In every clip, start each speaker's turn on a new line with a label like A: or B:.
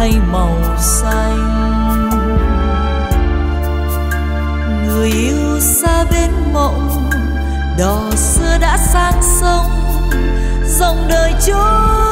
A: thay màu xanh. Người yêu xa bên mộng, đò xưa đã sang sông, dòng đời trôi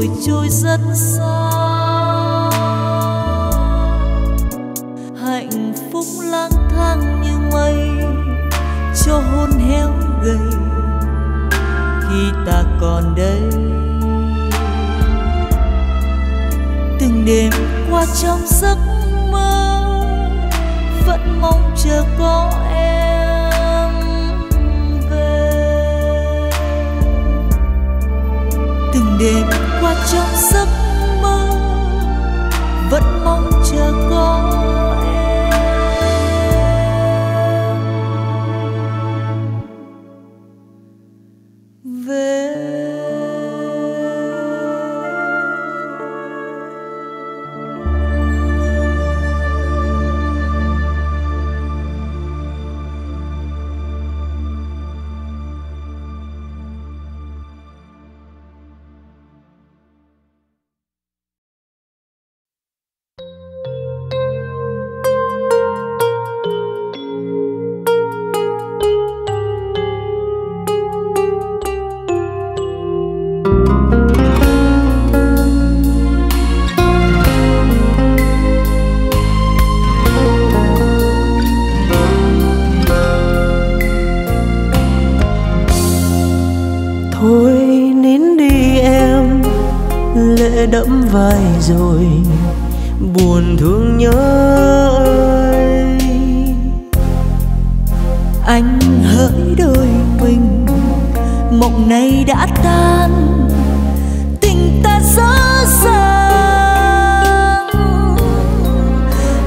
A: rồi trôi rất xa. Hạnh phúc lang thang như mây, cho hôn héo gầy. Khi ta còn đây, từng đêm qua trong giấc mơ, vẫn mong chờ con rồi, buồn thương nhớ ơi. Anh hỡi đôi mình, mộng này đã tan, tình ta dở dàng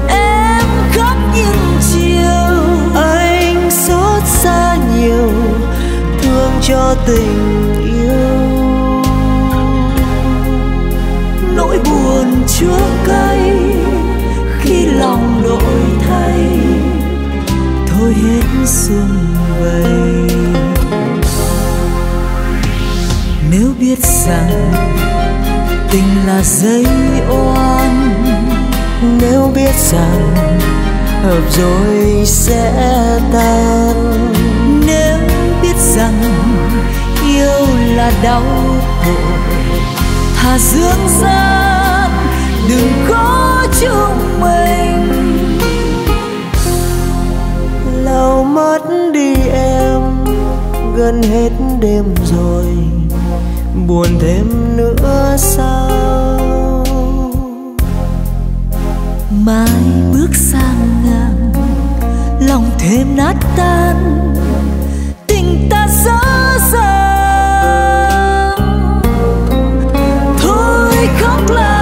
A: em khóc những chiều, anh xót xa nhiều, thương cho tình chúa cây khi lòng đổi thay, thôi hết xuân vầy. Nếu biết rằng tình là dây oan, nếu biết rằng hợp rồi sẽ tan. Nếu biết rằng yêu là đau khổ thà dương gian đừng có chung mình. Lau mất đi em, gần hết đêm rồi, buồn thêm nữa sao? Mai bước sang ngang, lòng thêm nát tan, tình ta dở dang thôi khóc lại.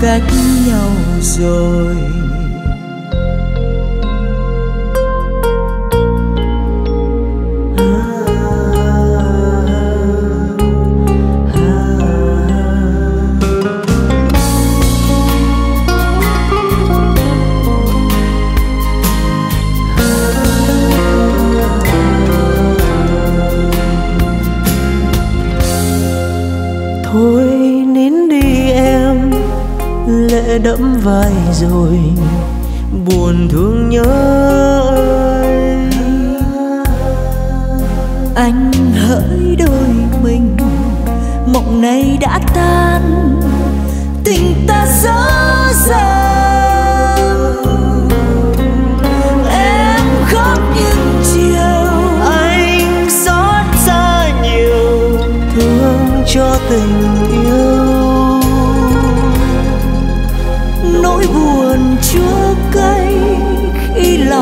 A: Cách nhau rồi. Vai rồi buồn thương nhớ ơi. Anh hỡi đôi mình mộng này đã tan.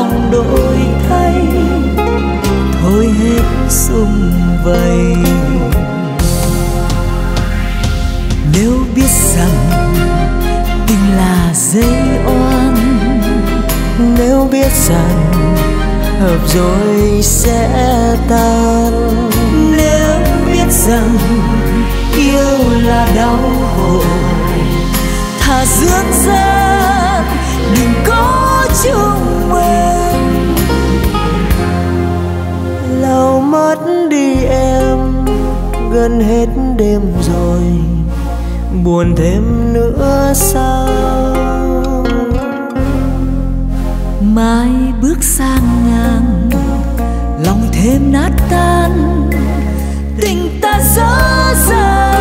A: Lòng đổi thay. Thôi hết sum vầy. Nếu biết rằng tình là dây oan, nếu biết rằng hợp rồi sẽ tan. Nếu biết rằng yêu là đau khổ, thà dương gian đừng có chung mình mất đi em gần hết đêm rồi, buồn thêm nữa sao? Mai bước sang ngang, lòng thêm nát tan, tình ta dở dang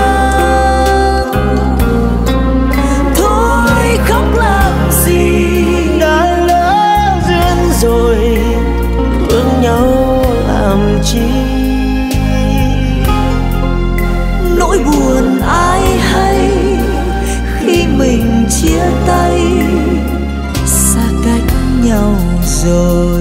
A: rồi.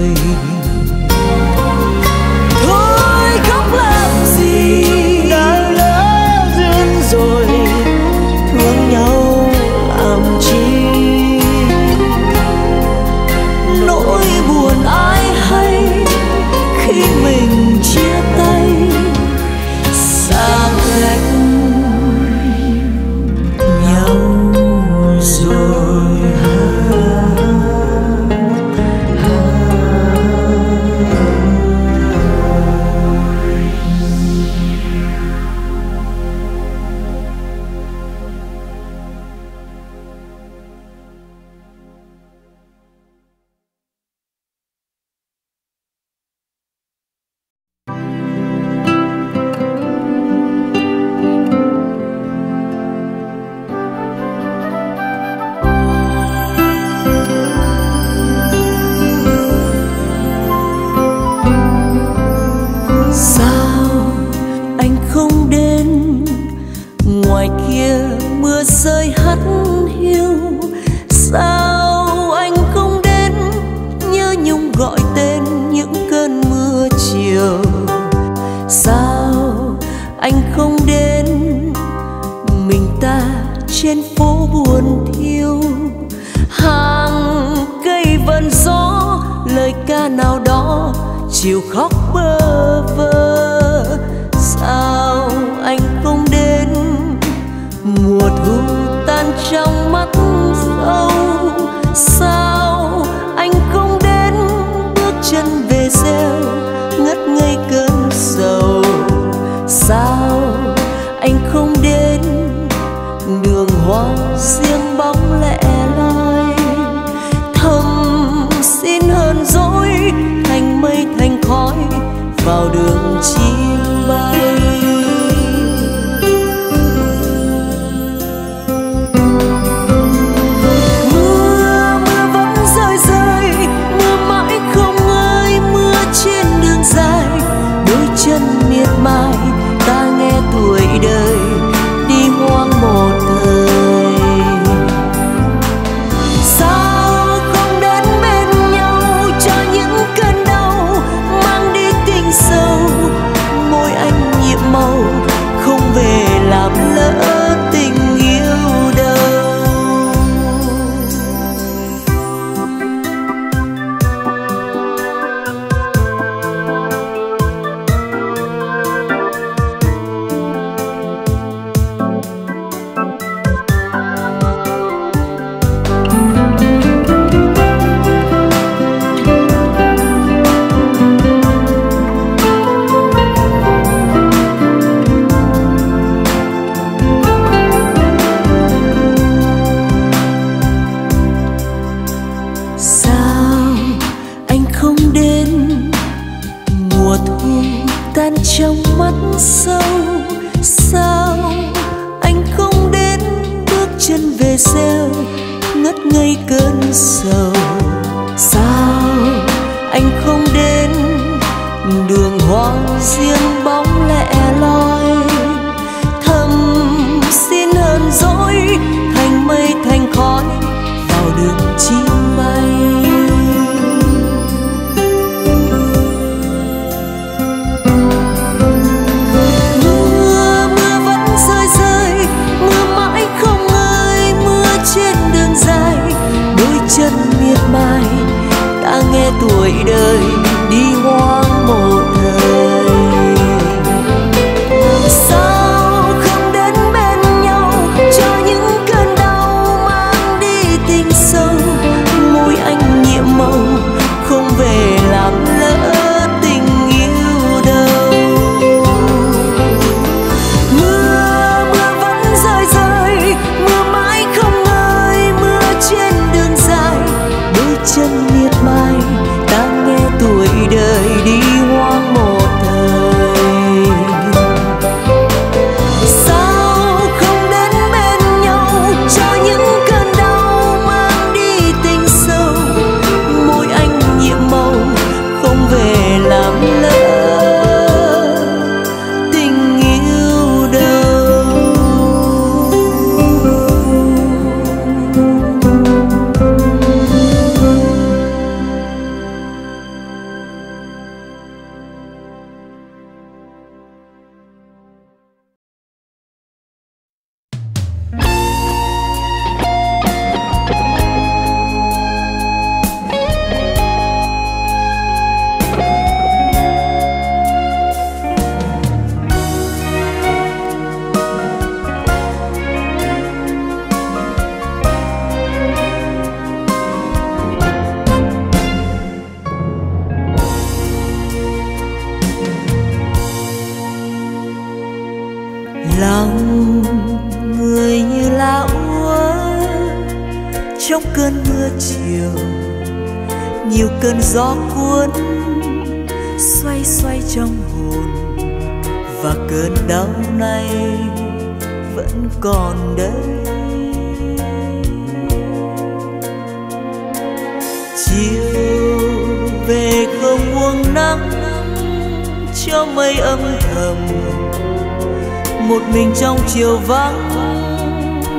A: mình trong chiều vắng,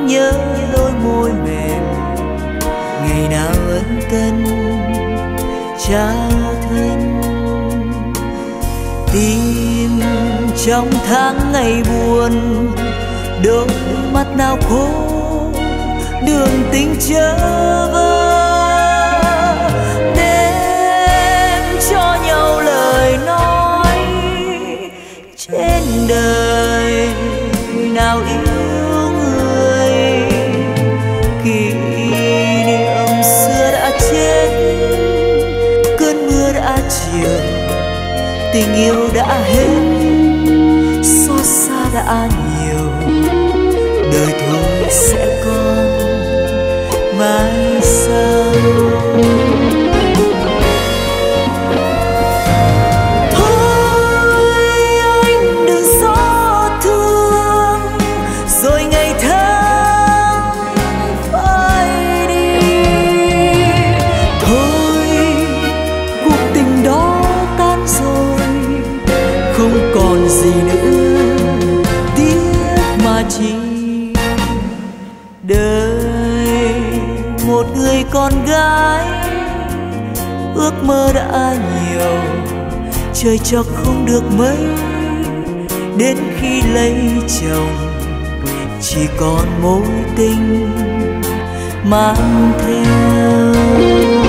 A: nhớ đôi môi mềm. Ngày nào ân cần, cha thân. Tim trong tháng ngày buồn, đôi mắt nào khô, đường tình chớ vơ. Đêm cho nhau lời nói trên đời. Yêu đã hết. Xót xa đã mơ đã nhiều. Trời cho không được mấy, đến khi lấy chồng. Chỉ còn mối tình mang theo.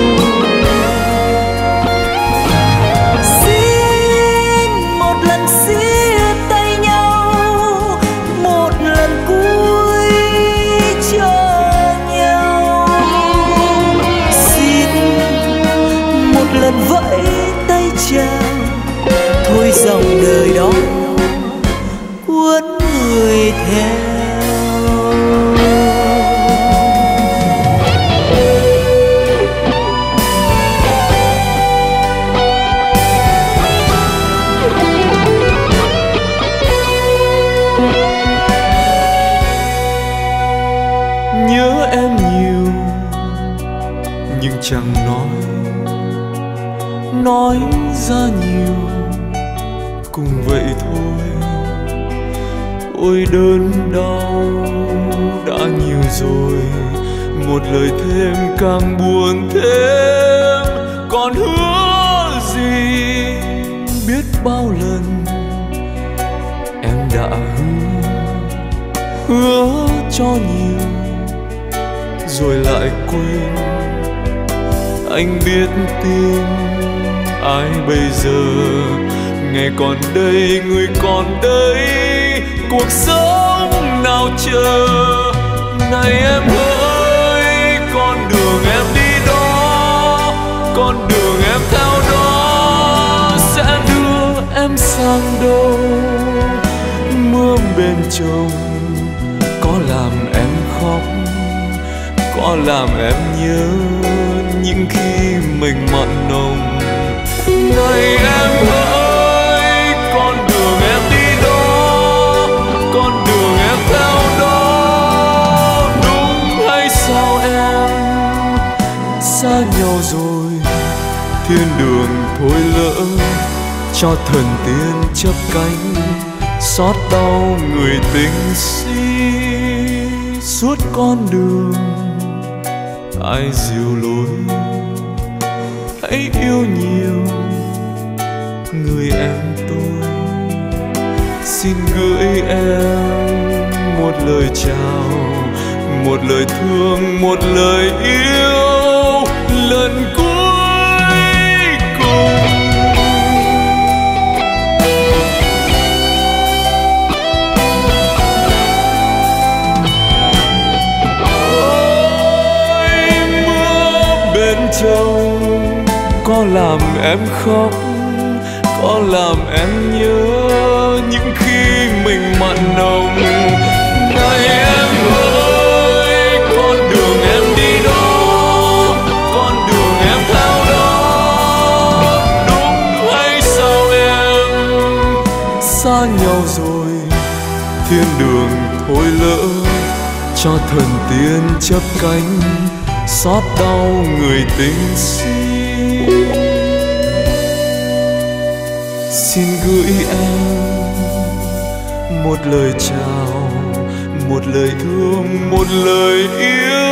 A: Đời đó cuốn người theo.
B: Nhớ em nhiều nhưng chẳng nói nói ra nhiều. Ôi đớn đau. Đã nhiều rồi, một lời thêm càng buồn thêm. Còn hứa gì? Biết bao lần em đã hứa hứa cho nhiều. Rồi lại quên, anh biết tin ai bây giờ. Ngày còn đây, người còn đây cuộc sống nào chờ? Này em ơi, con đường em đi đó, con đường em theo đó sẽ đưa em sang đâu? Mưa bên chồng, có làm em khóc, có làm em nhớ những khi mình mặn nồng. Này em ơi thiên đường thôi lỡ cho thần tiên chấp cánh, xót đau người tình si. Suốt con đường ai dìu lối, hãy yêu nhiều người em tôi. Xin gửi em một lời chào, một lời thương, một lời yêu. Lần cuối trông có làm em khóc có làm em nhớ những khi mình mặn nồng. Này em ơi con đường em đi đâu, con đường em theo đó. Đúng hay sao em? Xa nhau rồi thiên đường thôi lỡ cho thần tiên chấp cánh xót đau người tình xin. Xin gửi em một lời chào, một lời thương, một lời yêu.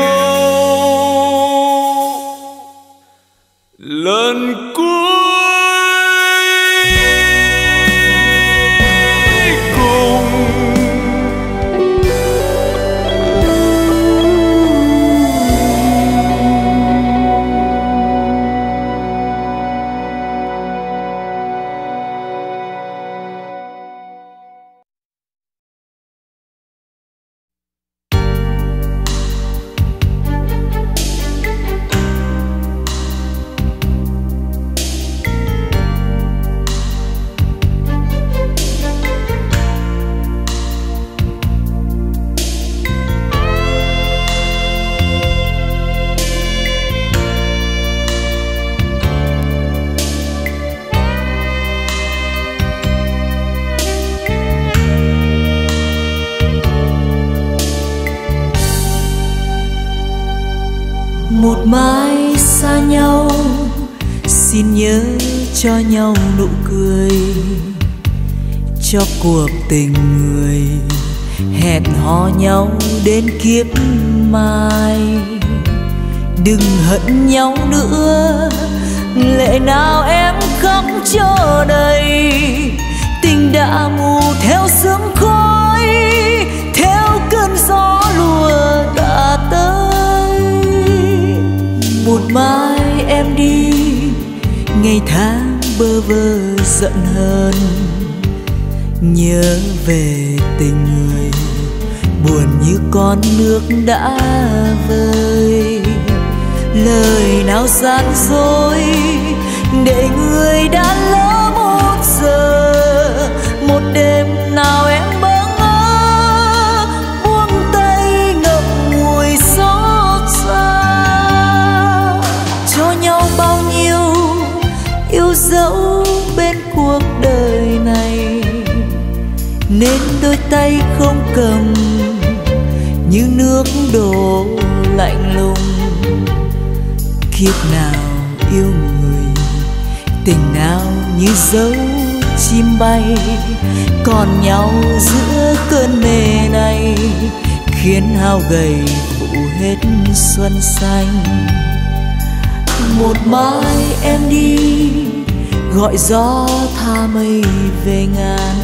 A: Gió tha mây về ngàn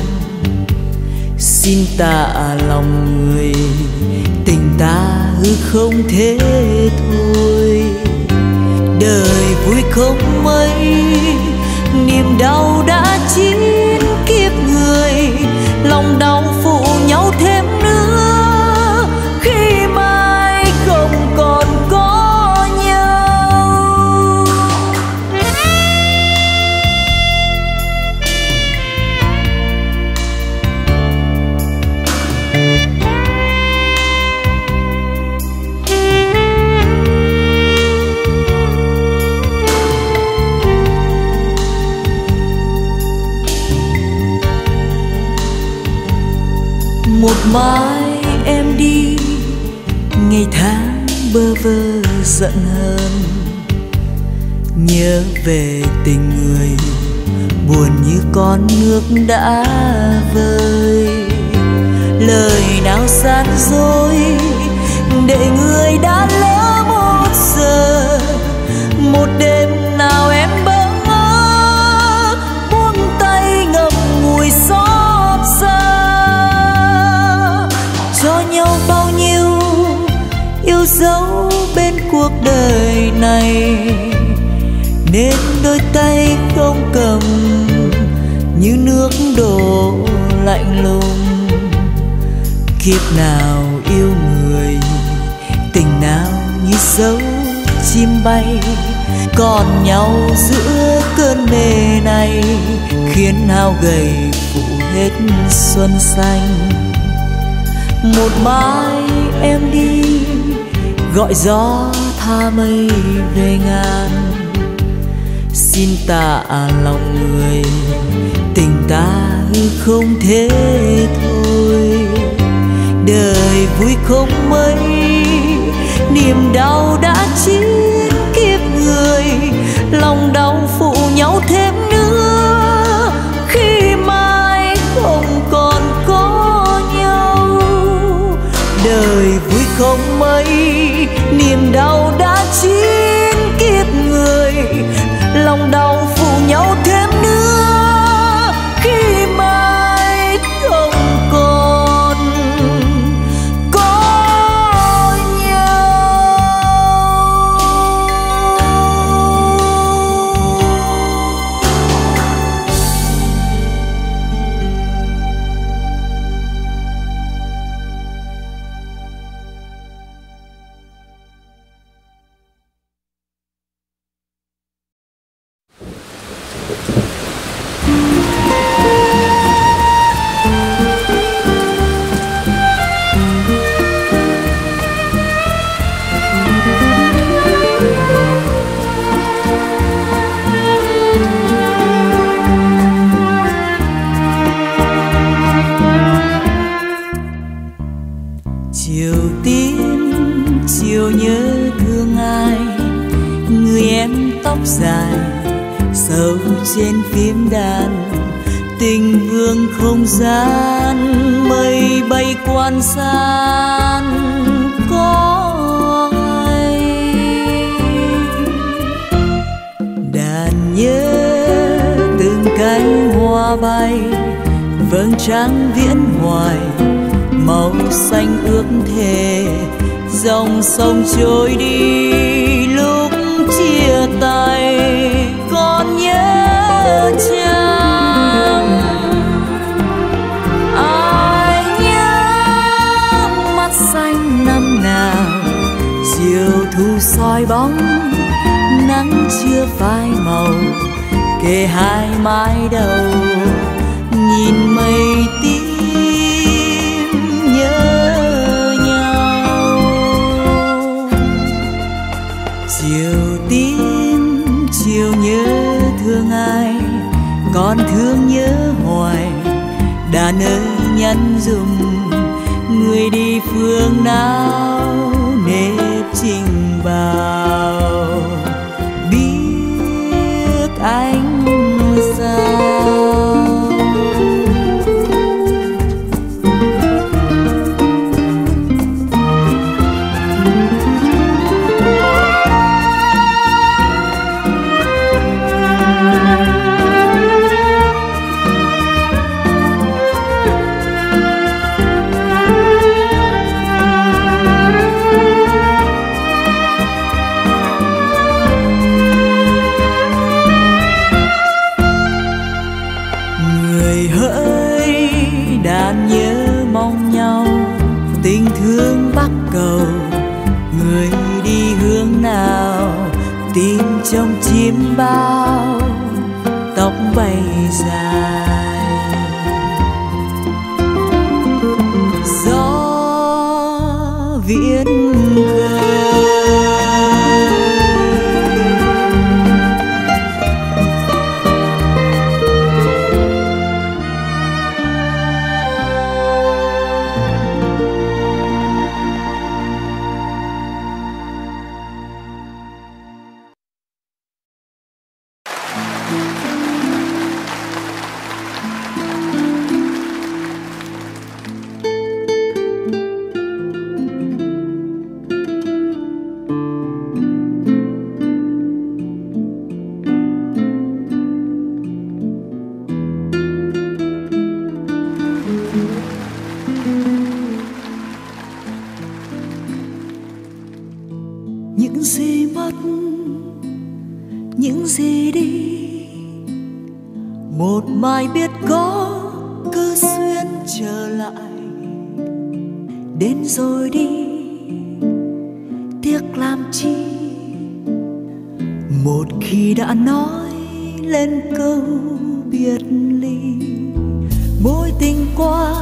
A: xin tạ lòng người, tình ta hư không thế thôi. Đời vui không mấy, niềm đau đã chín kiếp người. Lòng đau bơ vơ giận hờn, nhớ về tình người buồn như con nước đã vơi. Lời nào gian dối để người đã lỡ một giờ, một đêm đời này, nên đôi tay không cầm như nước đổ lạnh lùng. Kiếp nào yêu người, tình nào như dấu chim bay. Còn nhau giữa cơn mê này, khiến hao gầy phụ hết xuân xanh. Một mai em đi, gọi gió tha mây về ngàn. Xin tạ lòng người, tình ta không thế thôi. Đời vui không mấy, niềm đau đã chín kiếp người. Lòng đau phụ nhau thêm nữa, khi mai không còn có nhau. Đời mây niềm đau đã nhân gian có ai. Đàn nhớ từng cánh hoa bay, vầng trăng viễn hoài, màu xanh ước thề, dòng sông trôi đi lúc chia tay. Thu soi bóng, nắng chưa phai màu. Kề hai mái đầu, nhìn mây tím nhớ nhau. Chiều tím, chiều nhớ thương ai, còn thương nhớ hoài. Đã nơi nhắn dùng người đi phương nào? Chim làm chi. Một khi đã nói lên câu biệt ly, mối tình qua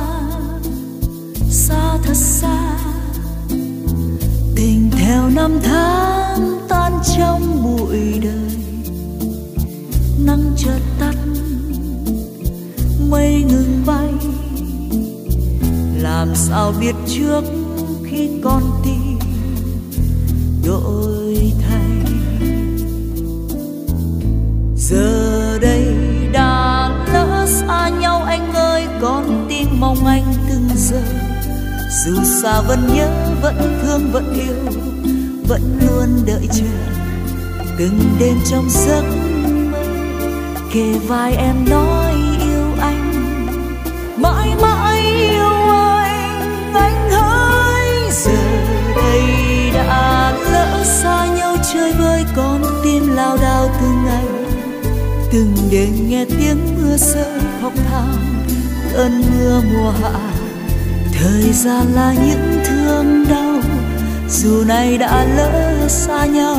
A: xa thật xa. Tình theo năm tháng tan trong bụi đời, nắng chợt tắt, mây ngừng bay. Làm sao biết trước khi con đổi thay. Giờ đây đã lỡ xa nhau anh ơi, con tim mong anh từng giờ. Dù xa vẫn nhớ, vẫn thương, vẫn yêu, vẫn luôn đợi chờ. Từng đêm trong giấc mơ, kề vai em nói lao đao từng ngày, từng đêm nghe tiếng mưa rơi khóc than cơn mưa mùa hạ. Thời gian là những thương đau, dù nay đã lỡ xa nhau.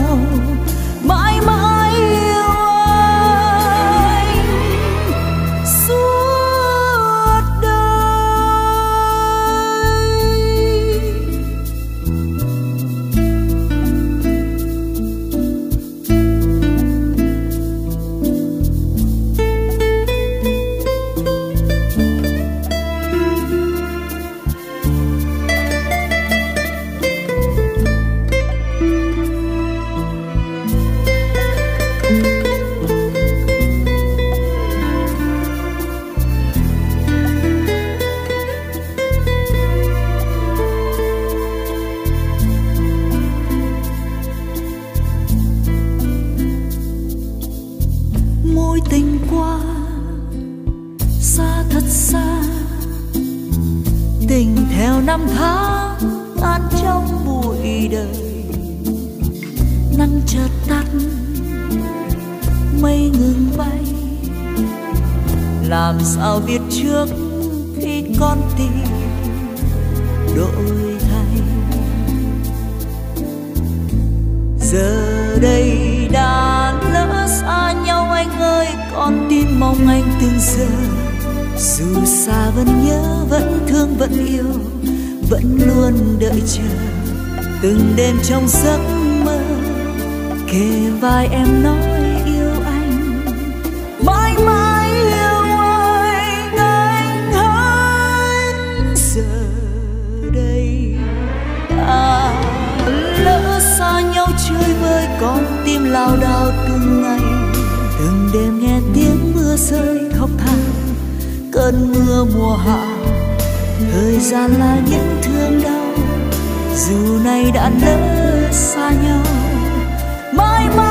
A: tim lao đao từng ngày từng đêm nghe tiếng mưa rơi khóc than cơn mưa mùa hạ, thời gian là những thương đau. Dù nay đã lỡ xa nhau, mãi mãi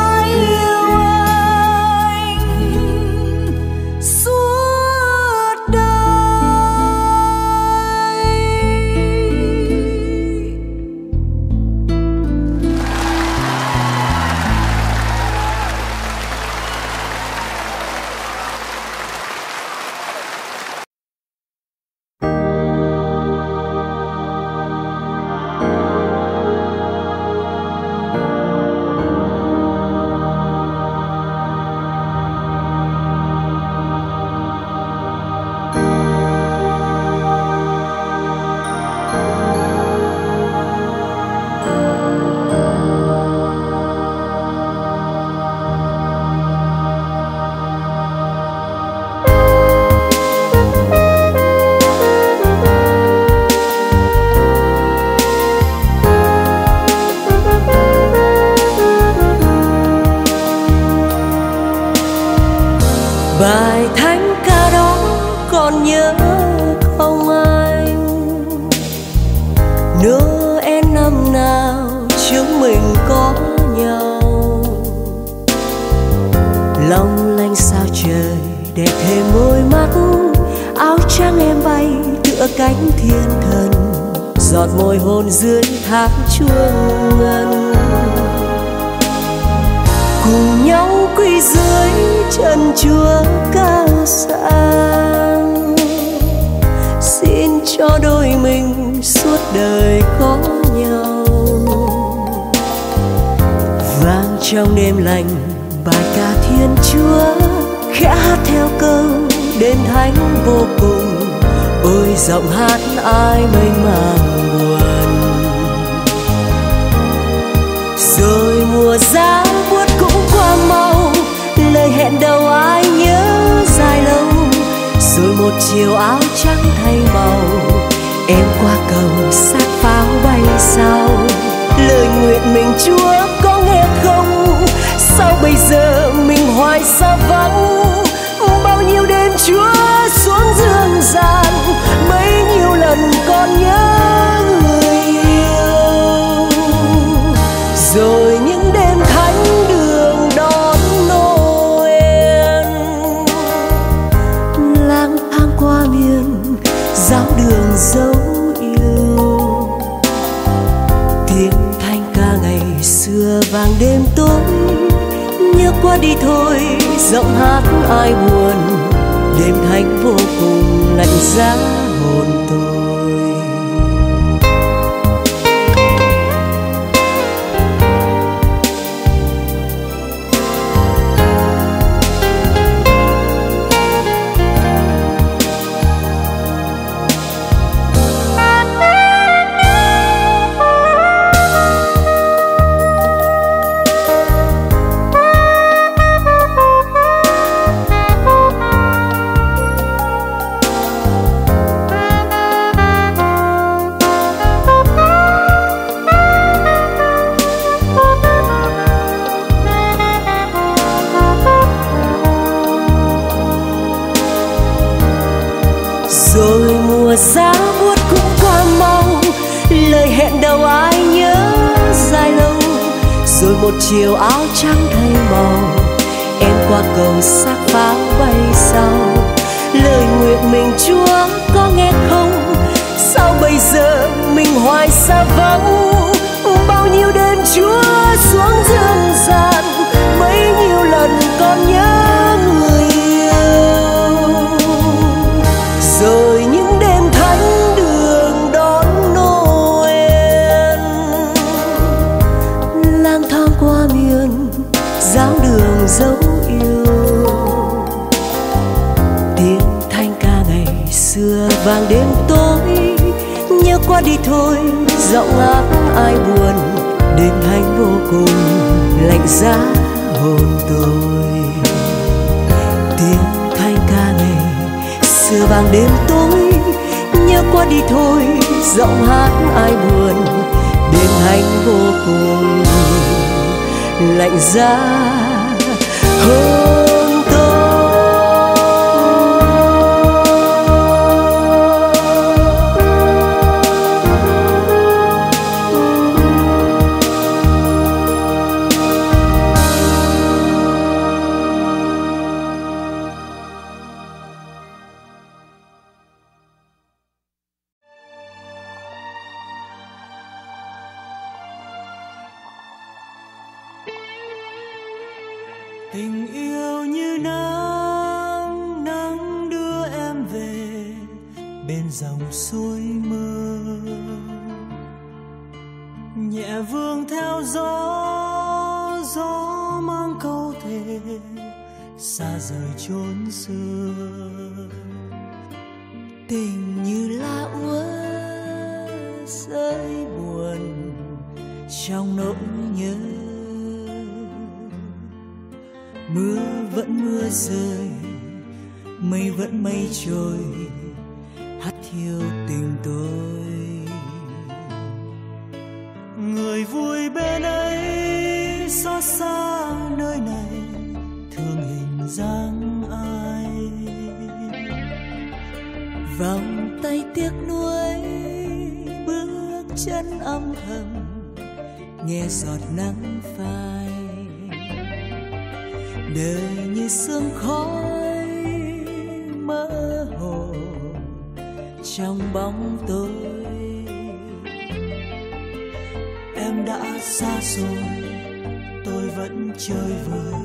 A: giọng hát ai buồn đêm thanh vô cùng lạnh giá hồn tôi. chiều áo trắng thay màu em qua cầu xa cùng lạnh giá hồn tôi. Tiếng thanh ca này, xưa vang đêm tối, nhớ qua đi thôi, giọng hát ai buồn, đêm thanh vô cùng, lạnh giá hồn mây trôi, hát thiêu tình tôi. Người vui bên ấy xót xa nơi này, thương hình dáng ai. Vòng tay tiếc nuối, bước chân âm thầm, nghe giọt nắng phai. Đời như sương khói trong bóng tối. Em đã xa rồi, tôi vẫn chơi vơi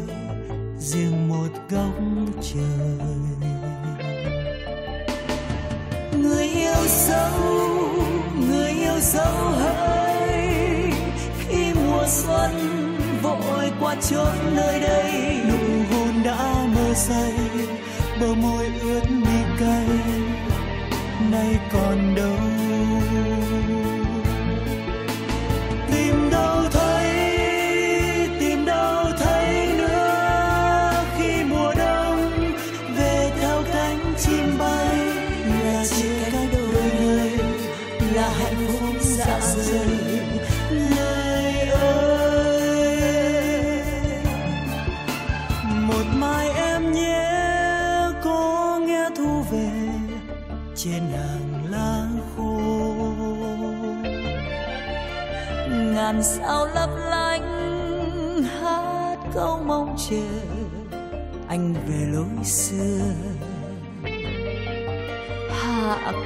A: riêng một góc trời. Người yêu dấu, người yêu dấu hơi, khi mùa xuân vội qua chốn nơi đây, nụ hôn đã mơ say, bờ môi ướt mi cay nay còn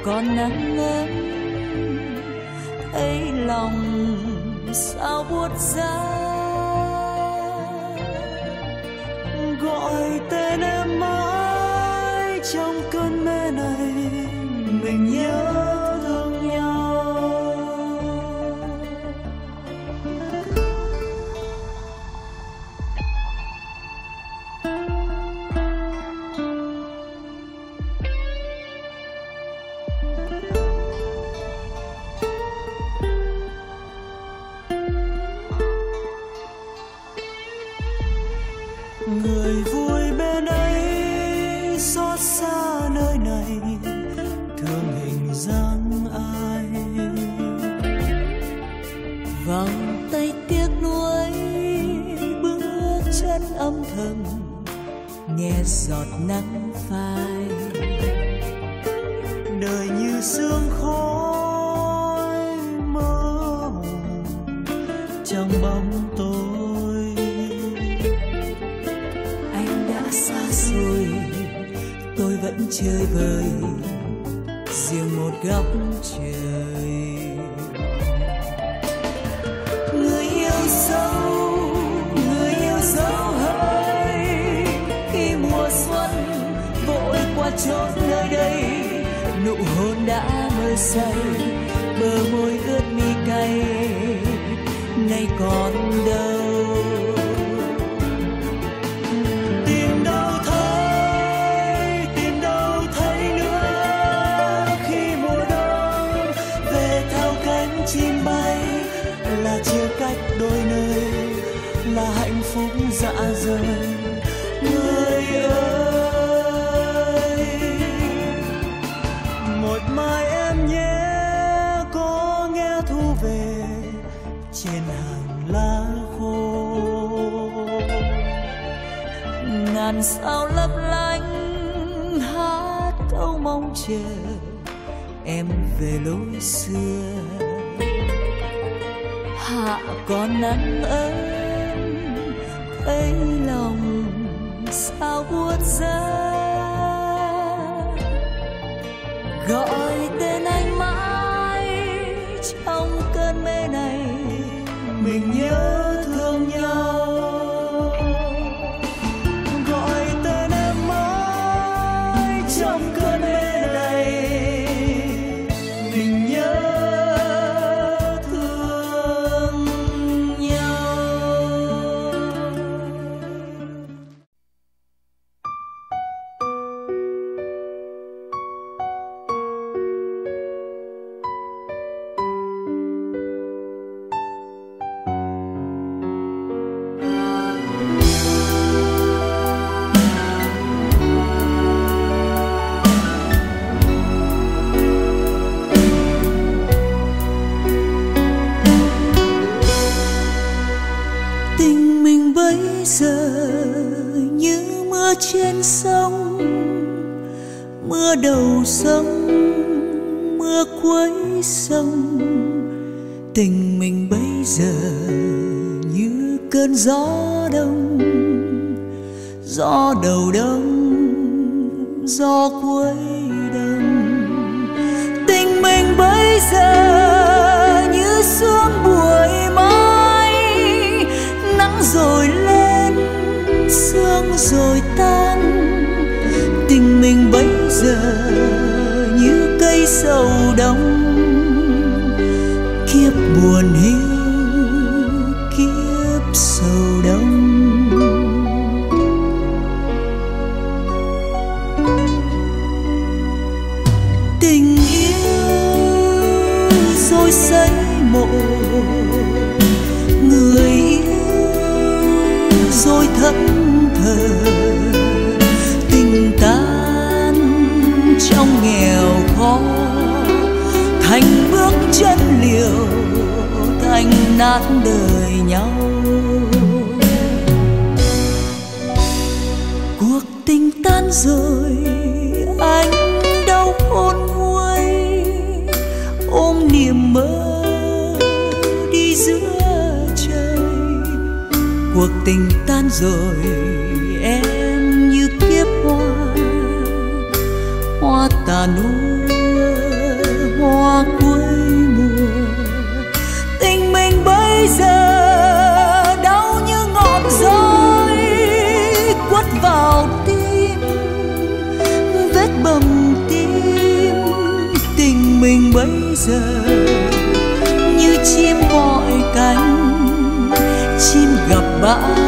A: còn nắng ấm thấy lòng sao buốt giá. Góc trời. Người yêu sâu, người yêu dấu hơi. Khi mùa xuân vội qua chốn nơi đây, nụ hôn đã mơ say, bờ môi ướt mi cay. Nay còn đâu về lối xưa. Hạ có nắng ấm thấy lòng rồi thẫn thờ. Tình tan, trong nghèo khó, thành bước chân liều, thành nát đời nhau. Cuộc tình tan rồi, anh đau khôn nguôi, ôm niềm mơ đi giữa trời. Cuộc tình rồi em như kiếp hoa hoa tàn úa hoa cuối mùa. Tình mình bây giờ đau như ngọn roi quất vào tim, vết bầm tim. Tình mình bây giờ như chim gọi cánh, chim gặp bão.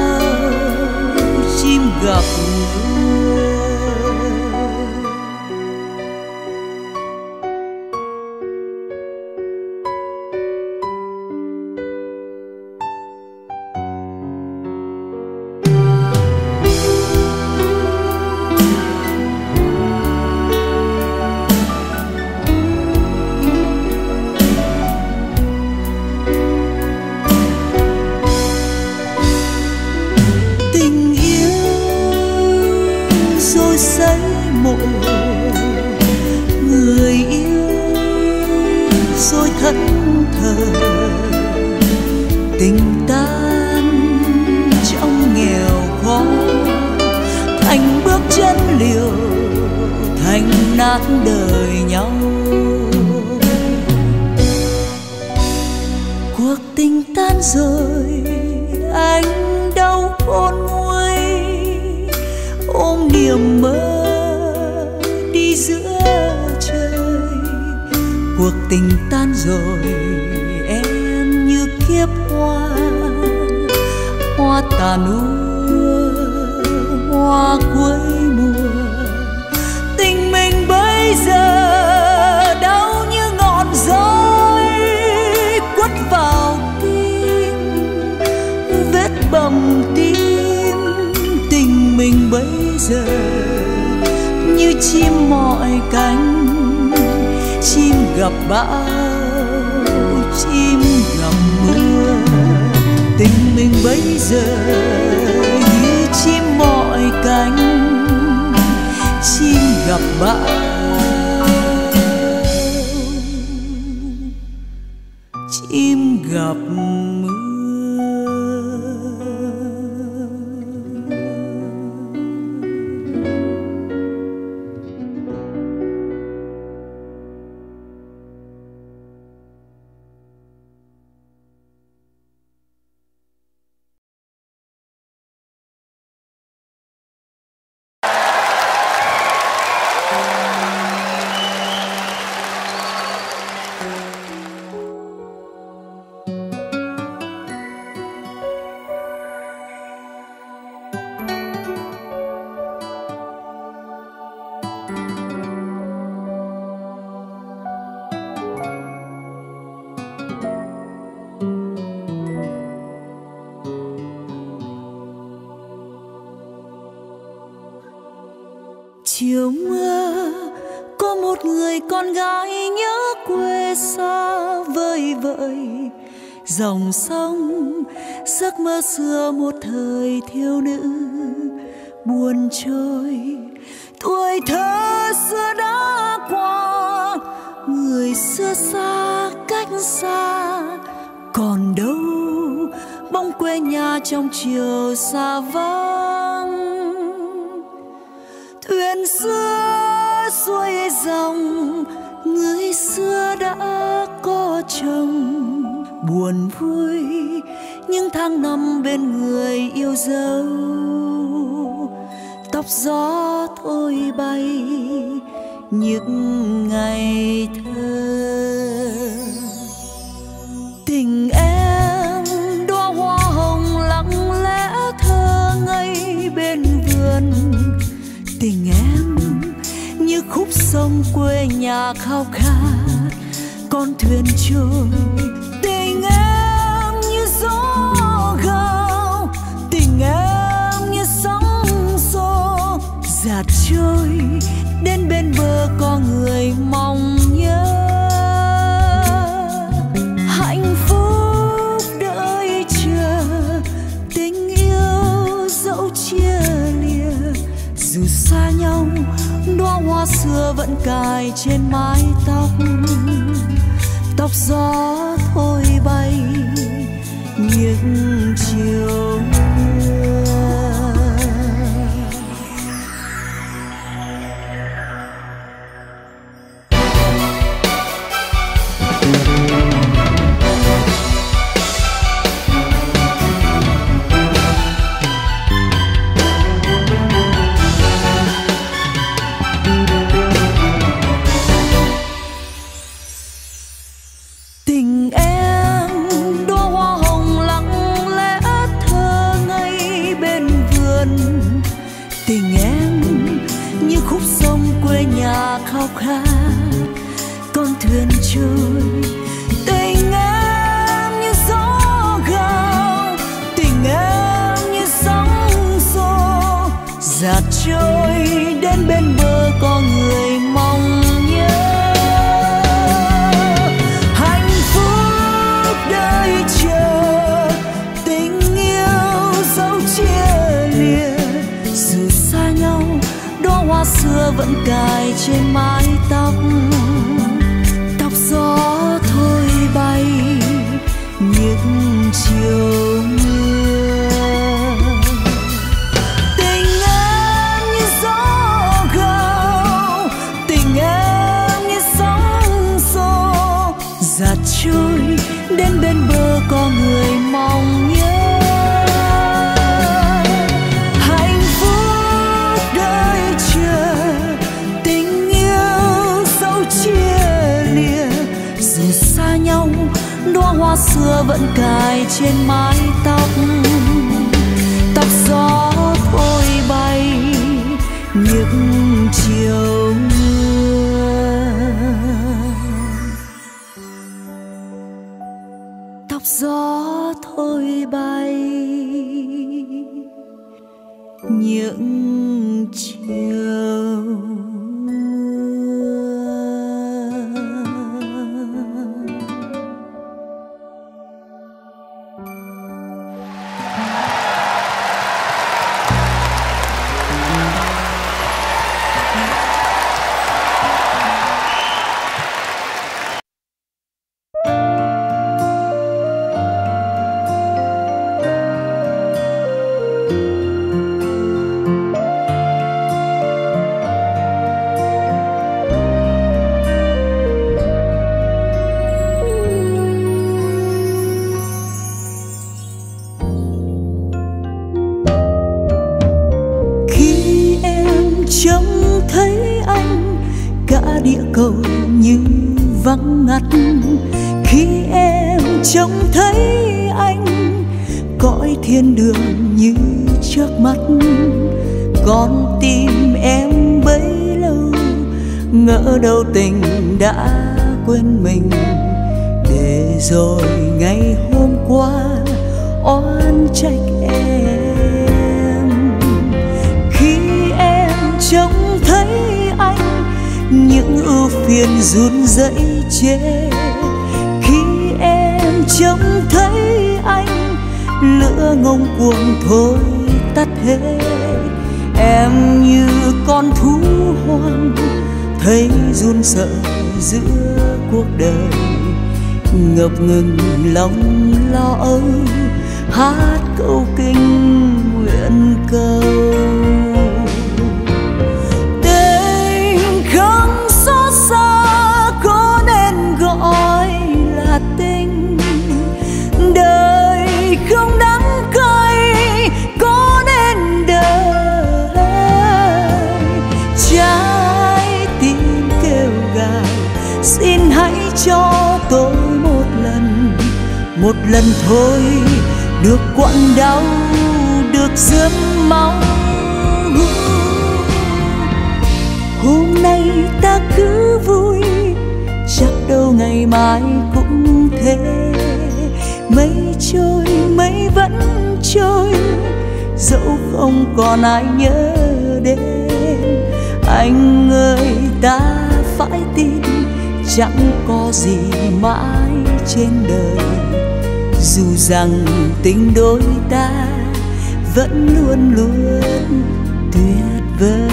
A: Thời thiếu nữ buồn trôi. Tuổi thơ xưa đã qua, người xưa xa cách xa. Còn đâu, bóng quê nhà trong chiều xa vắng. Thuyền xưa xuôi dòng, người xưa đã có chồng. Buồn vui những tháng năm bên người yêu dấu. Tóc gió thôi bay, những ngày thơ. Tình em đóa hoa hồng lặng lẽ thơ ngây bên vườn. Tình em như khúc sông quê nhà khao khát, con thuyền trôi dạt trôi, đến bên bờ có người mong nhớ. Hạnh phúc đợi chờ, tình yêu dẫu chia lìa. Dù xa nhau, đóa hoa xưa vẫn cài trên mái tóc. Tóc gió thôi bay những chiều khao khát, con thuyền trôi tình em như gió gào, tình em như sóng xô, dạt trôi đến bên bờ. Xưa vẫn cài xưa vẫn cài trên mái tóc tóc. Thấy run sợ giữa cuộc đời. Ngập ngừng lòng lo âu, hát câu kinh nguyện cầu. Lần thôi, được quặn đau, được dướm máu. Hôm nay ta cứ vui, chắc đâu ngày mai cũng thế. Mây trôi, mây vẫn trôi, dẫu không còn ai nhớ đến. Anh ơi, ta phải tin, chẳng có gì mãi trên đời dù rằng tình đôi ta vẫn luôn luôn tuyệt vời.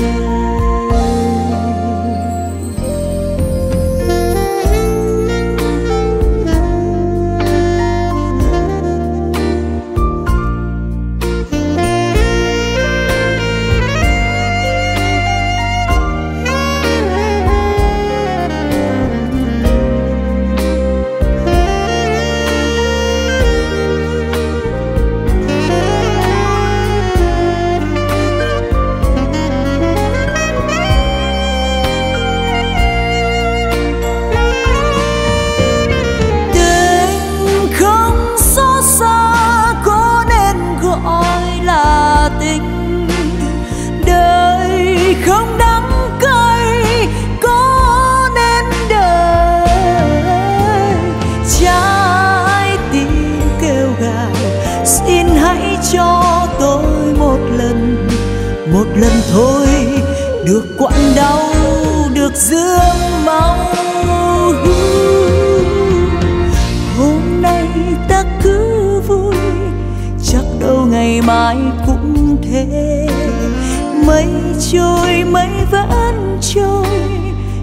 A: Trôi, mây vẫn trôi.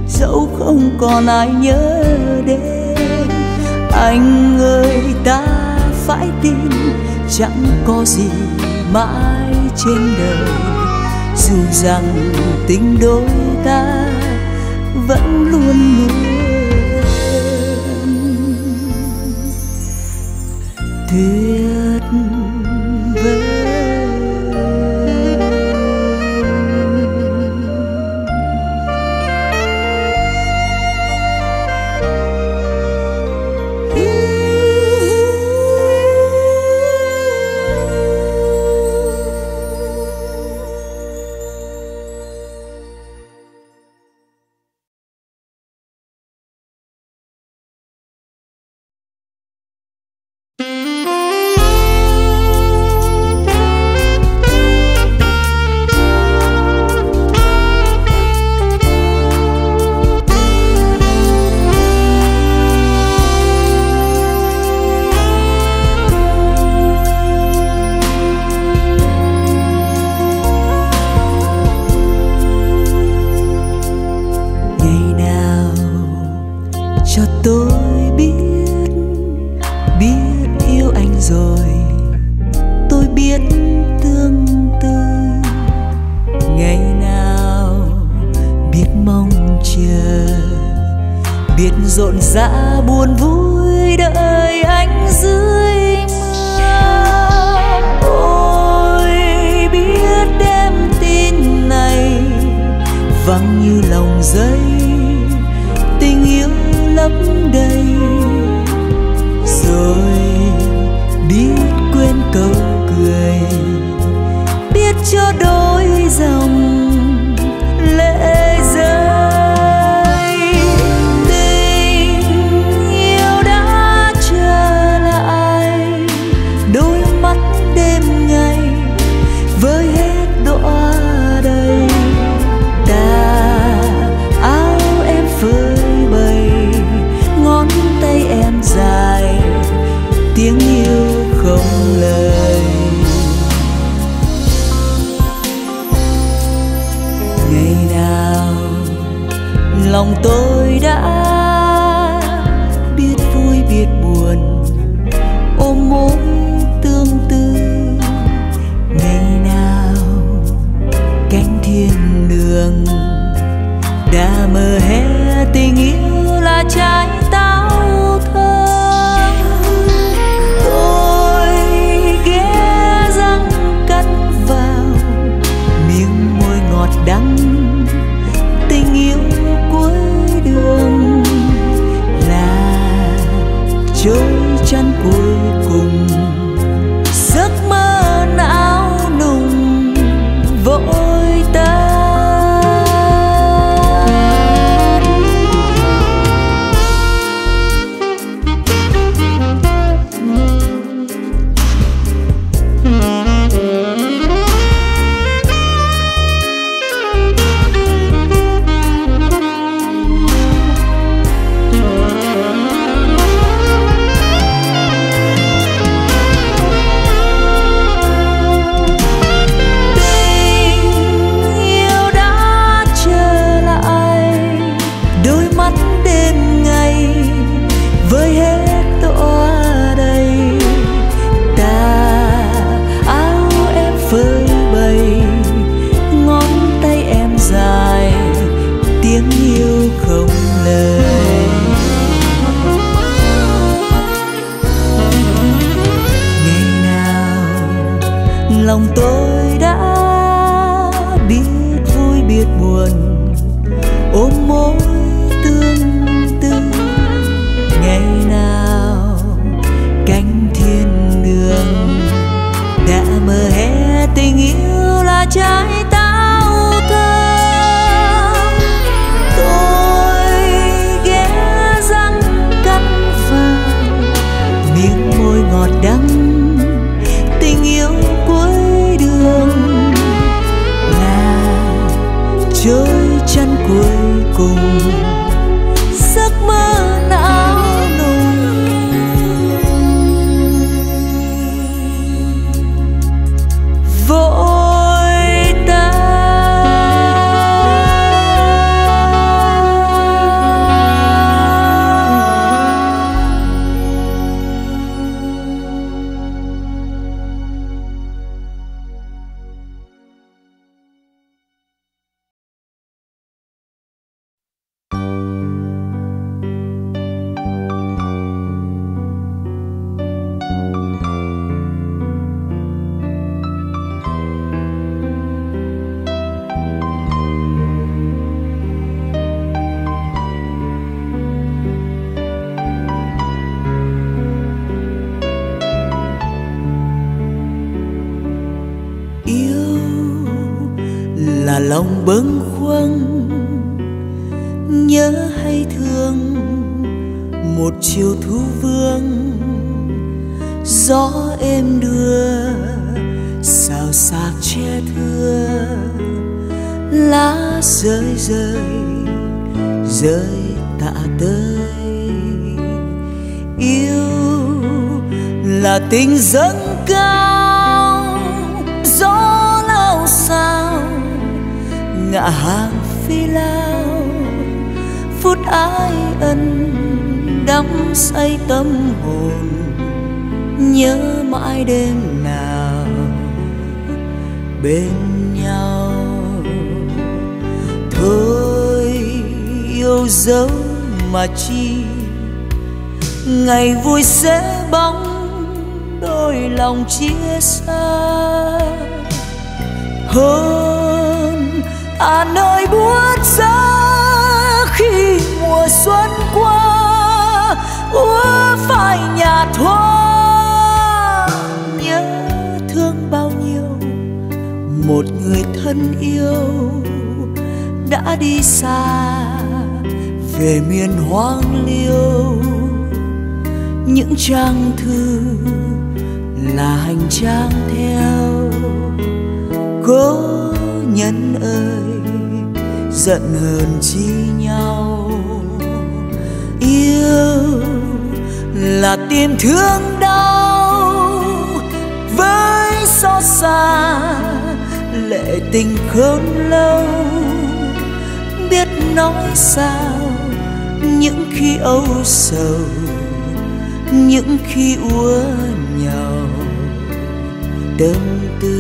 A: Dẫu không còn ai nhớ đến, anh ơi, ta phải tin chẳng có gì mãi trên đời. Dù rằng tình đôi ta vẫn luôn luôn lòng đôi lòng chia xa. Hơn à nơi buốt giá khi mùa xuân qua úa phai nhạt hoa nhớ thương bao nhiêu. Một người thân yêu đã đi xa, về miền hoang liêu. Những trang thư là hành trang theo. Cố nhân ơi, giận hờn chi nhau. Yêu là tìm thương đau. Với xót xa, lệ tình khôn lâu. Biết nói sao, những khi âu sầu, những khi úa nhau tâm tư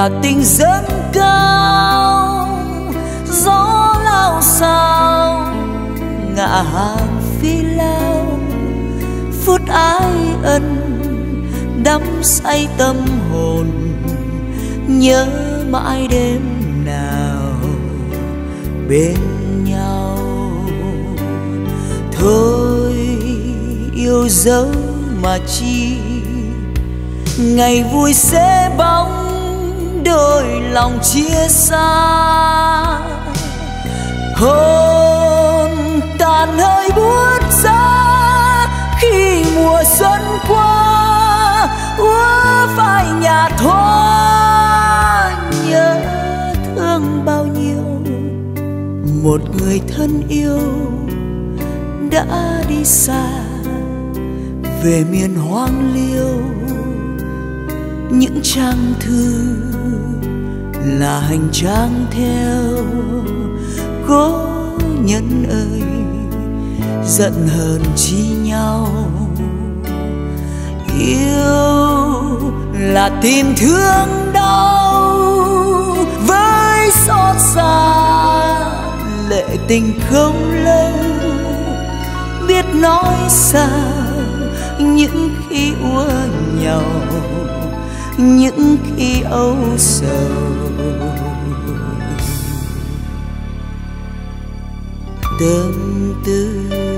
A: là tình dâng cao. Gió lao sao, ngã hàng phi lao. Phút ái ân, đắm say tâm hồn. Nhớ mãi đêm nào bên nhau. Thôi yêu dấu mà chi, ngày vui sẽ bóng đôi lòng chia xa. Hôn tàn hơi buốt giá khi mùa xuân qua úa phai nhà hoa nhớ thương bao nhiêu. Một người thân yêu đã đi xa, về miền hoang liêu. Những trang thư là hành trang theo cố nhân ơi, giận hờn chi nhau. Yêu là tìm thương đau với xót xa, lệ tình không lâu. Biết nói sao những khi ua nhau những khi âu sầu tâm tư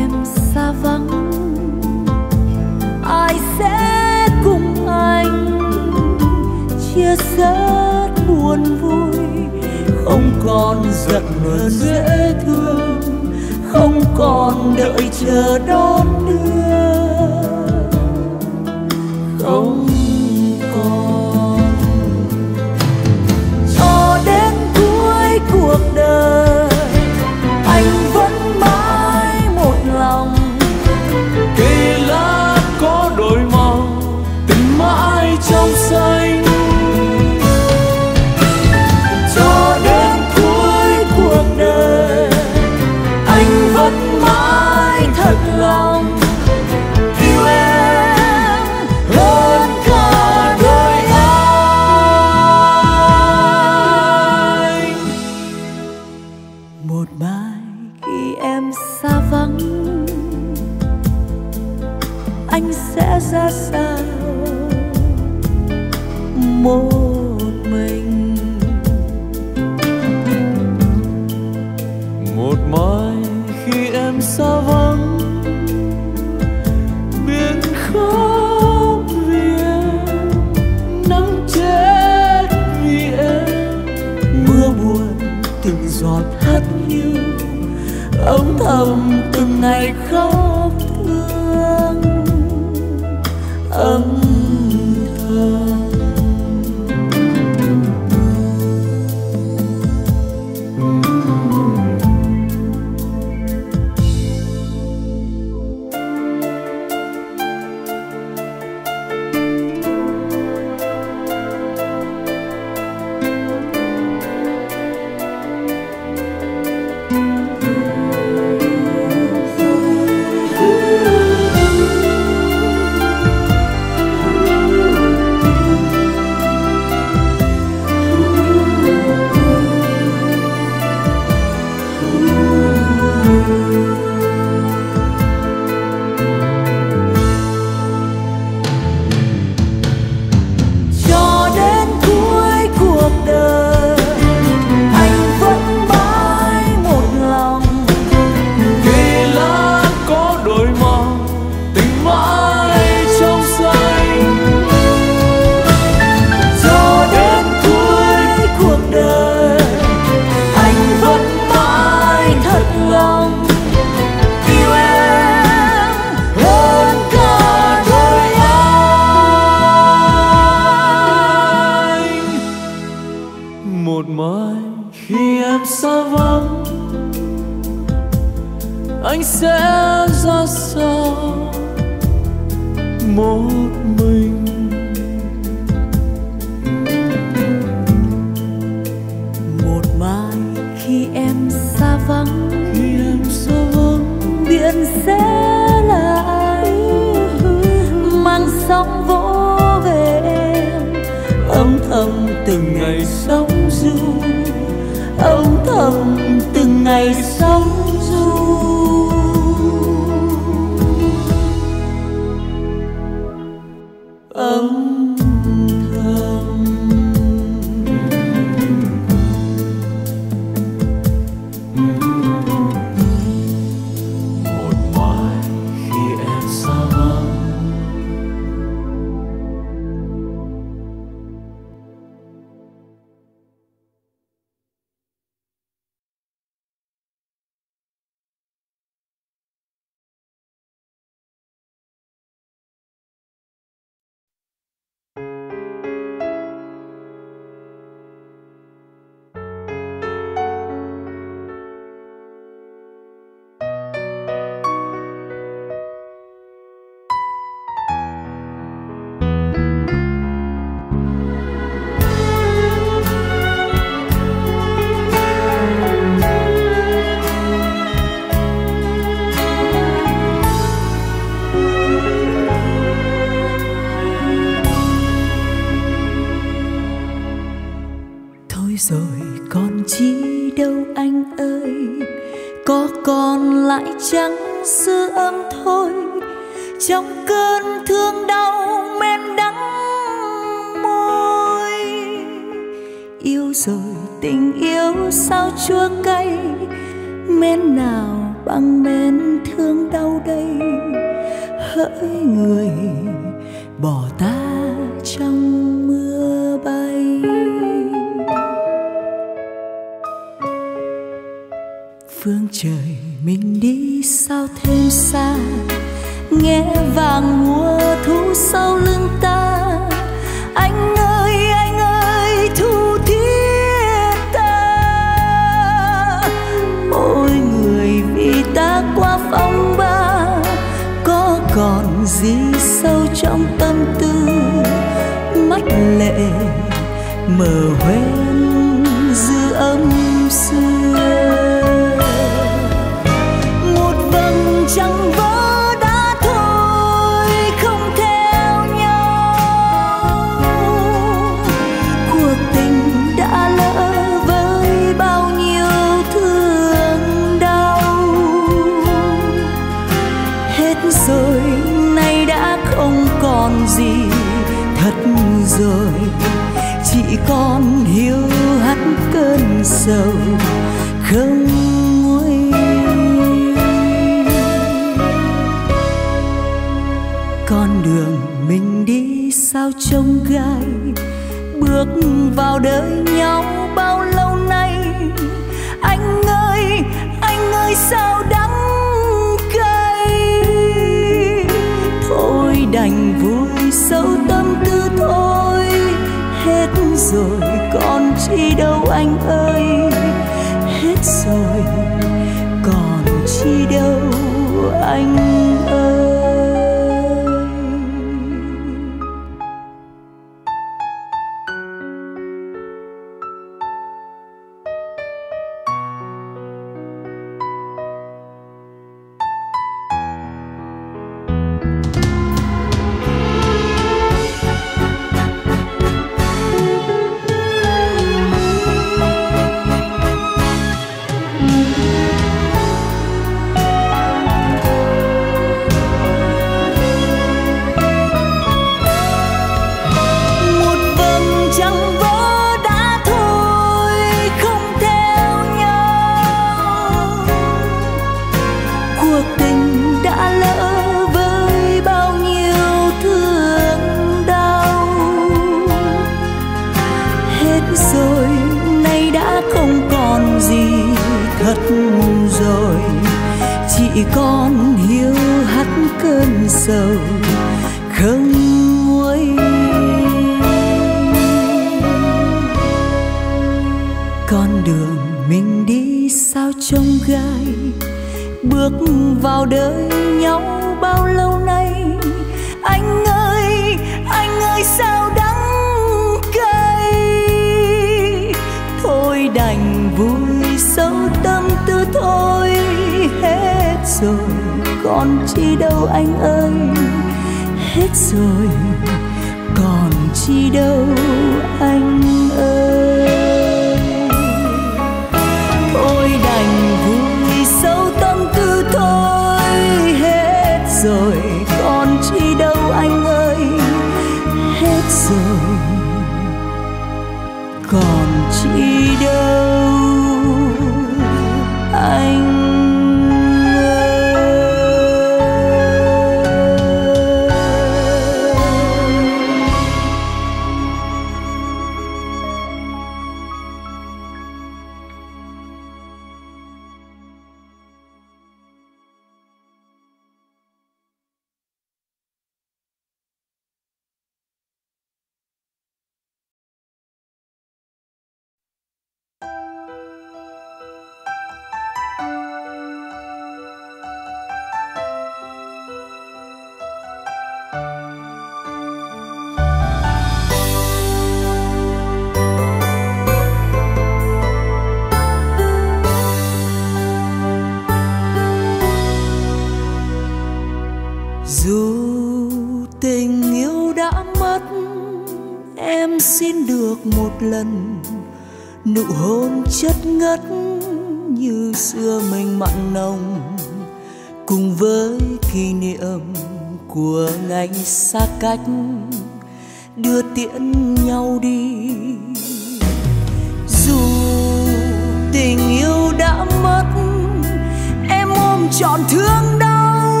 A: không chọn thương đau,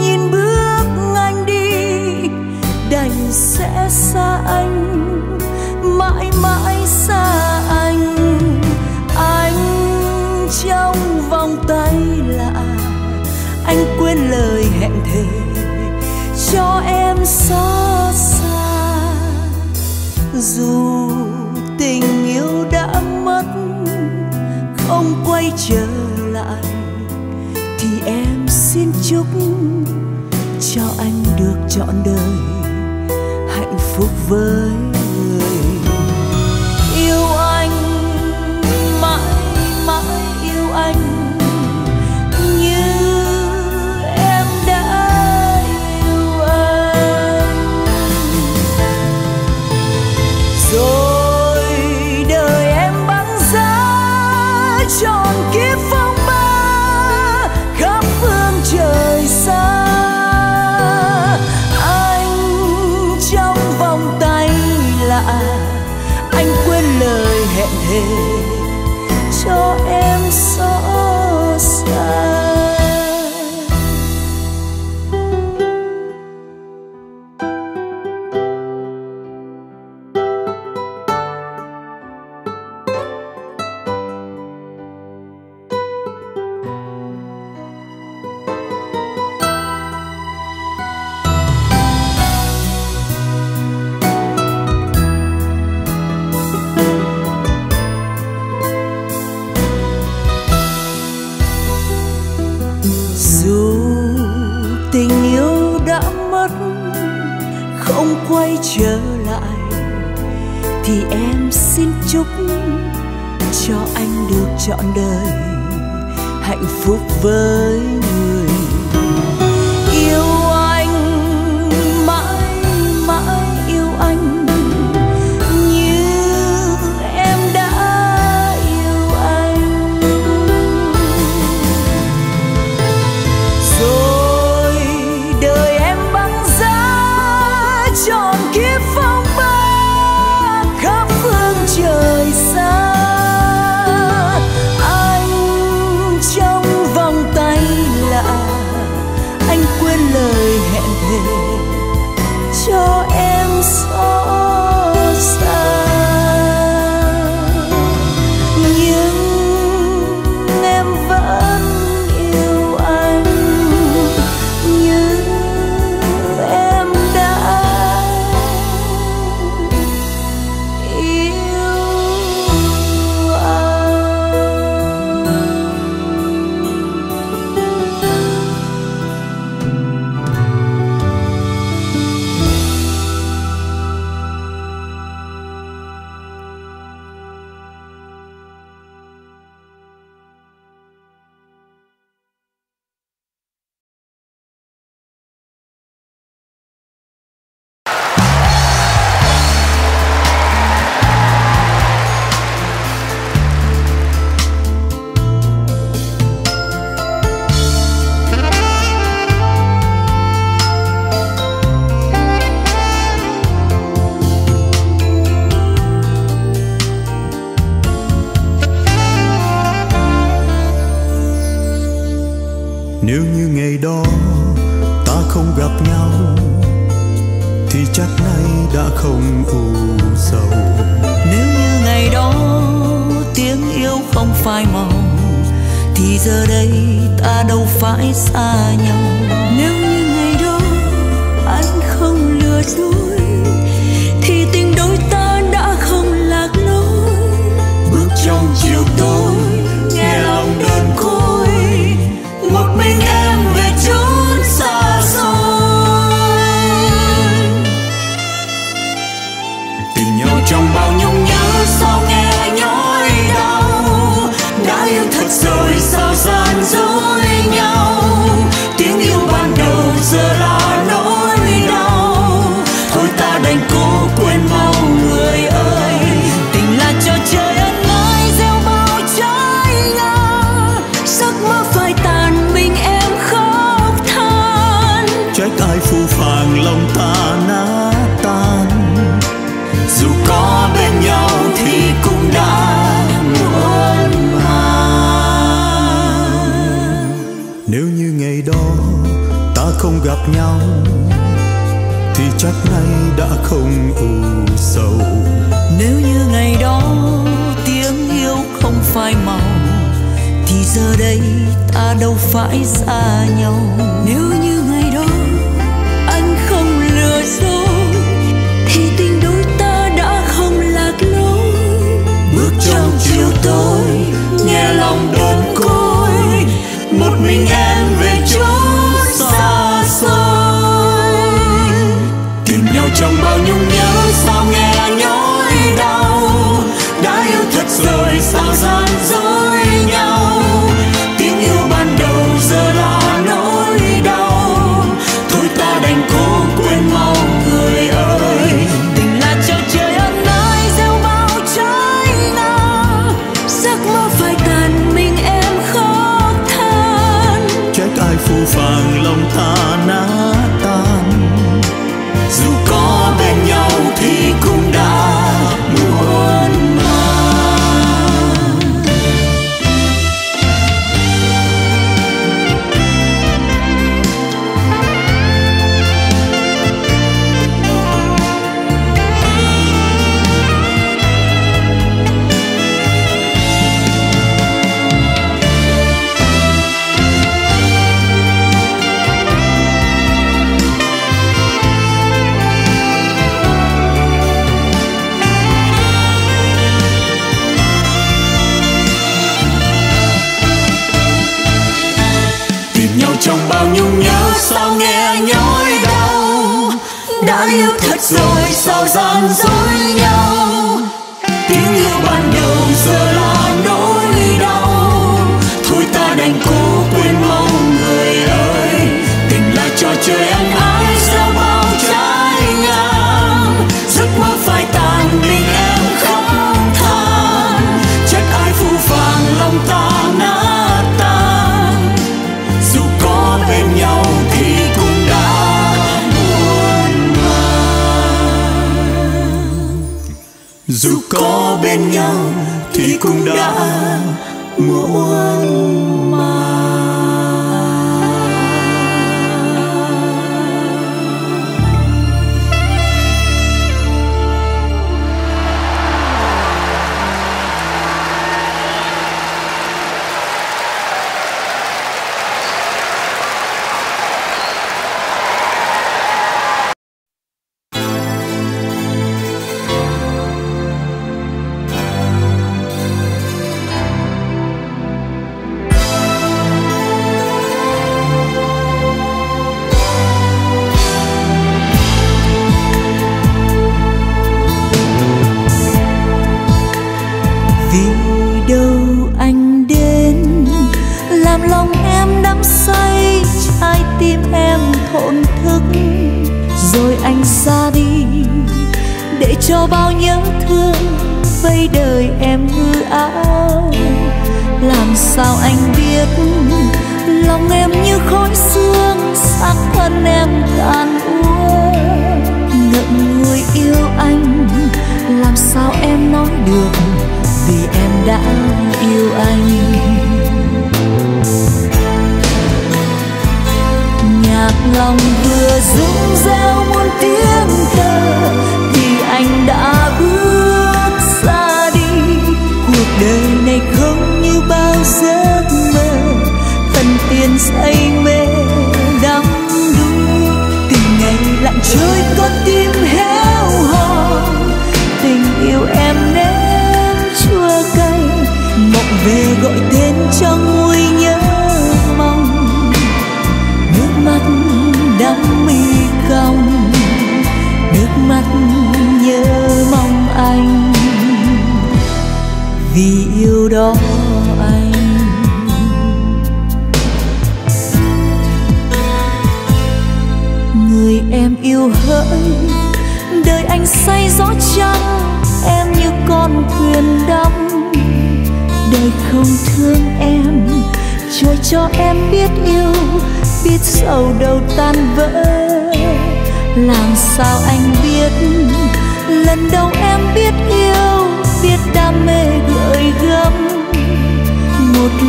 A: nhìn bước anh đi, đành sẽ xa anh, mãi mãi xa anh. Anh trong vòng tay lạ anh, quên lời hẹn thề cho em xót xa. Dù tình xin chúc cho anh được chọn đời hạnh phúc với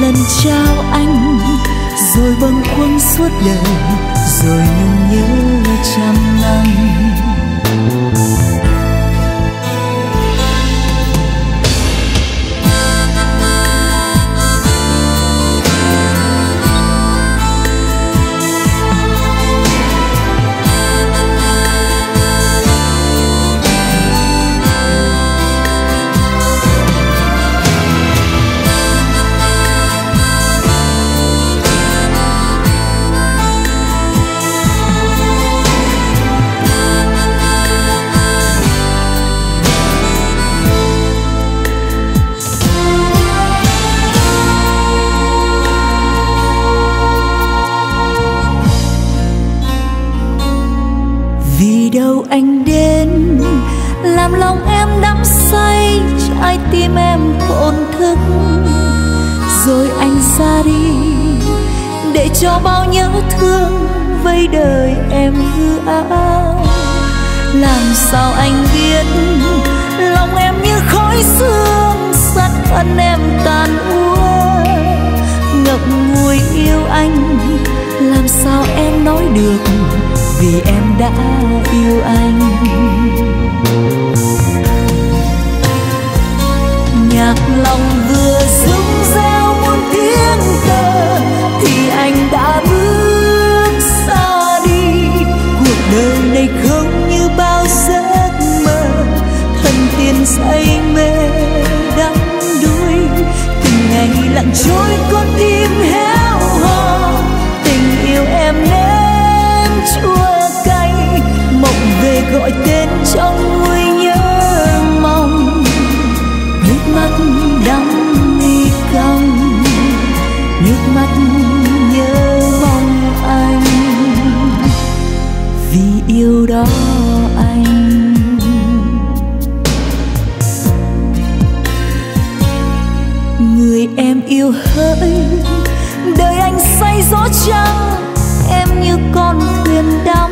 A: lần trao anh rồi bâng khuâng suốt đời rồi nhung nhớ trăm năm được vì em đã yêu anh. Em yêu hỡi. Đời anh say gió trăng em như con thuyền đắm.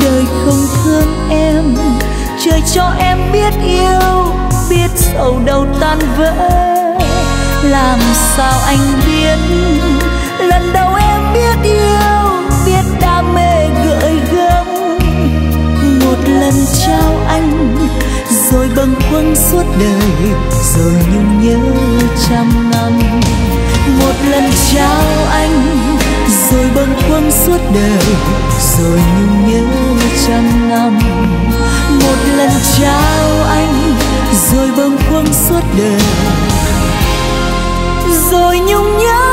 A: Đời không thương em, trời cho em biết yêu, biết sầu đầu tan vỡ. Làm sao anh biết, lần đầu em biết yêu, biết đam mê gợi gắm một lần trao anh rồi bâng khuâng suốt đời, rồi nhung nhớ trăm năm. Một lần trao anh, rồi bâng khuâng suốt đời, rồi nhung nhớ trăm năm. Một lần trao anh, rồi bâng khuâng suốt đời, rồi nhung nhớ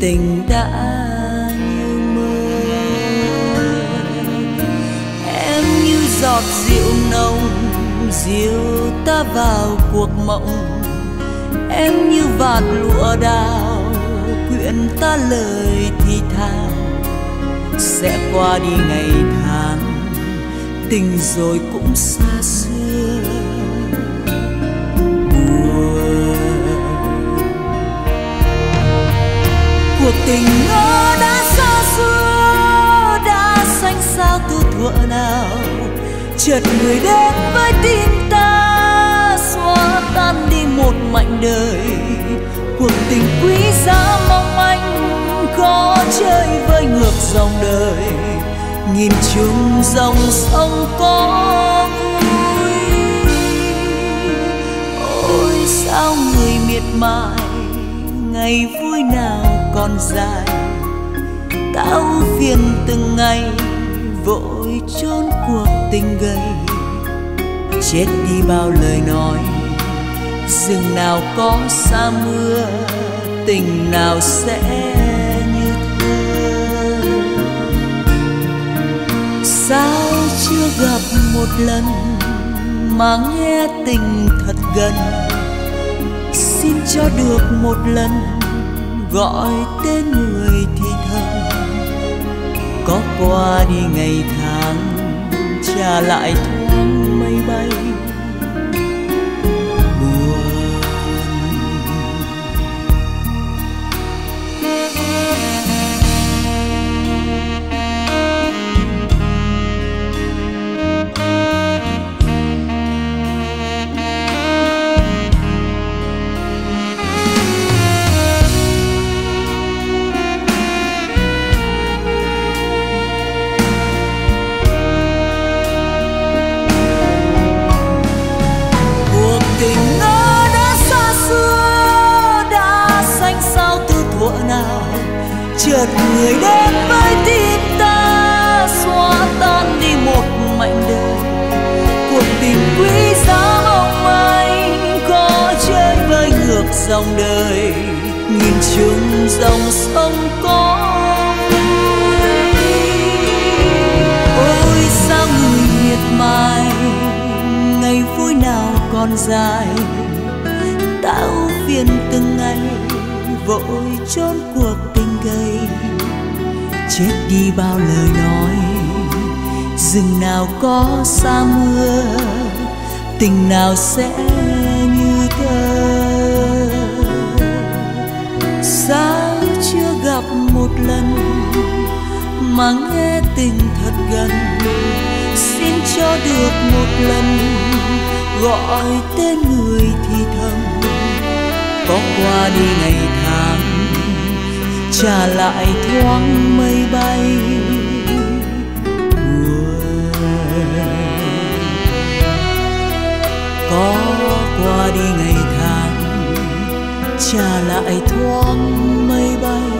A: tình đã như mơ. Em như giọt rượu nồng dìu ta vào cuộc mộng. Em như vạt lụa đào quyện ta lời thì thào. Sẽ qua đi ngày tháng, tình rồi cũng xa xưa. Tình ngỡ đã xa xưa, đã xanh sao từ thuở nào. Chợt người đến với tim ta, xóa tan đi một mảnh đời. Cuộc tình quý giá mong manh, có chơi với ngược dòng đời. Nhìn chung dòng sông có vui ôi sao người miệt mài, ngày vui còn dài. Tao phiền từng ngày, vội trốn cuộc tình gầy. Chết đi bao lời nói, rừng nào có xa mưa, tình nào sẽ như thơ sao chưa gặp một lần mà nghe tình thật gần? Xin cho được một lần gọi tên người thì thầm. Có qua đi ngày tháng, trả lại thoáng mây bay. Chợt người đến với tim ta, xóa tan đi một mảnh đời. Cuộc tình quý giá mong manh có chơi với ngược dòng đời. Nhìn chung dòng sông có ôi sao người miệt mài, ngày vui nào còn dài. Tao phiền từng ngày, vội trốn chết đi bao lời nói. Rừng nào có xa mưa, tình nào sẽ như thơ sao chưa gặp một lần mà nghe tình thật gần? Xin cho được một lần gọi tên người thì thầm. Có qua đi ngày tháng trả lại thoáng mây bay. Có qua đi ngày tháng, trả lại thoáng mây bay.